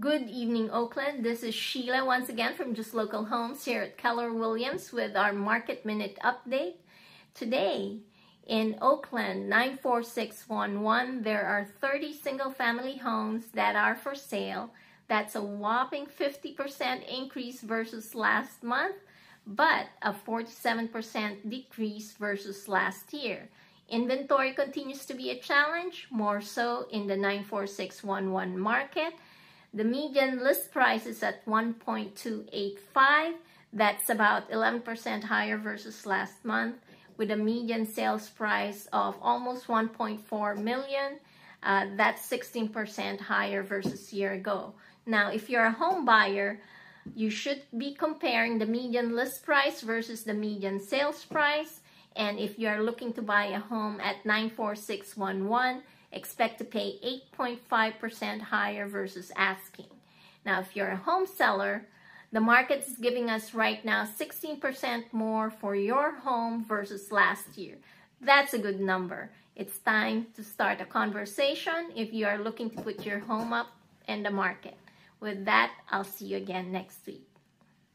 Good evening, Oakland. This is Sheila once again from Just Local Homes here at Keller Williams with our Market Minute Update. Today, in Oakland 94611, there are 30 single family homes that are for sale. That's a whopping 50% increase versus last month, but a 47% decrease versus last year. Inventory continues to be a challenge, more so in the 94611 market. The median list price is at 1.285. That's about 11% higher versus last month with a median sales price of almost 1.4 million. Uh, that's 16% higher versus year ago. Now, if you're a home buyer, you should be comparing the median list price versus the median sales price. And if you're looking to buy a home at 94611, expect to pay 8.5% higher versus asking. Now, if you're a home seller, the market is giving us right now 16% more for your home versus last year. That's a good number. It's time to start a conversation if you are looking to put your home up in the market. With that, I'll see you again next week.